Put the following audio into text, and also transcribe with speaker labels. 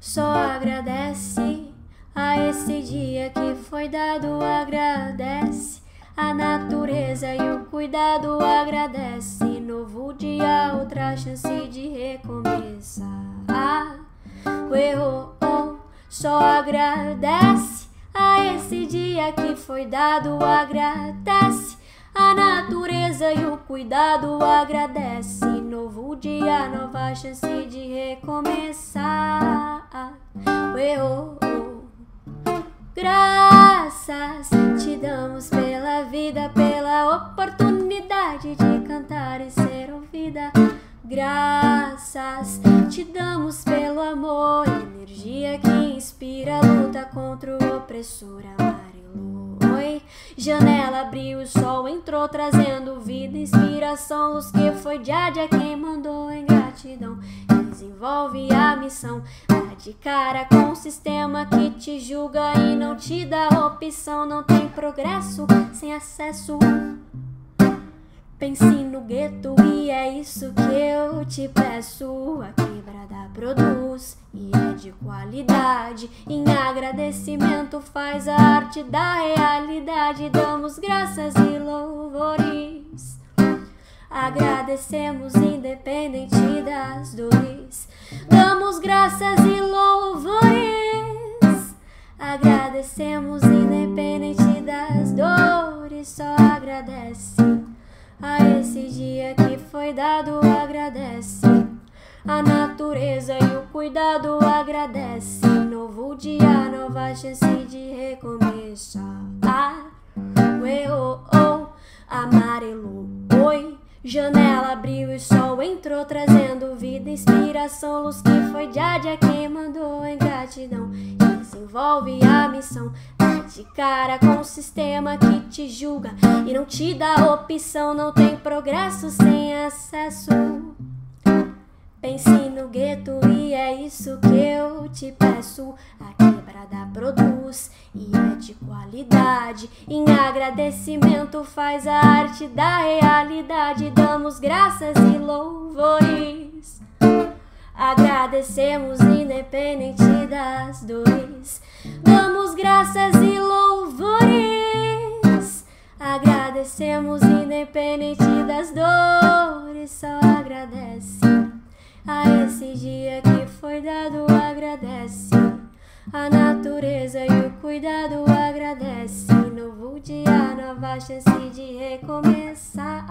Speaker 1: só agradece a esse dia que foi dado, agradece a natureza e o cuidado, agradece novo dia, outra chance de recomeçar. O erro só agradece a esse dia que foi dado, agradece a natureza e o cuidado, agradece novo dia, nova chance de recomeçar. Erro Graças te damos pela vida, pela oportunidade de cantar e ser ouvida. Graças te damos pelo amor, energia que inspira, luta contra o opressor amarelo. Oi, janela abriu, o sol entrou trazendo vida, inspiração, luz que foi Jadia quem mandou em gratidão. Desenvolve a missão, de cara com o sistema que te julga e não te dá opção. Não tem progresso sem acesso. Pense no gueto e é isso que eu te peço. A quebrada produz e é de qualidade. Em agradecimento faz a arte da realidade. Damos graças e louvores. Agradecemos independente das dores. Damos graças e louvores. Agradecemos independente das dores. Só agradece a esse dia que foi dado, agradece. A natureza e o cuidado agradece. Novo dia, nova chance de recomeçar. Ah, ué, oh, oh, amarelo, oi. Janela abriu e sol entrou, trazendo vida, inspiração, luz que foi Jadia quem mandou em gratidão. Desenvolve a missão, de cara com o sistema que te julga e não te dá opção, não tem progresso sem acesso. Pense no gueto e é isso que eu te peço. A quebrada produz e é de qualidade. Em agradecimento faz a arte da realidade. Damos graças e louvores. Agradecemos independente das dores. Damos graças e louvores. Agradecemos independente das dores. Só agradece a esse dia que foi dado, agradece. A natureza e o cuidado agradece. Novo dia, nova chance de recomeçar.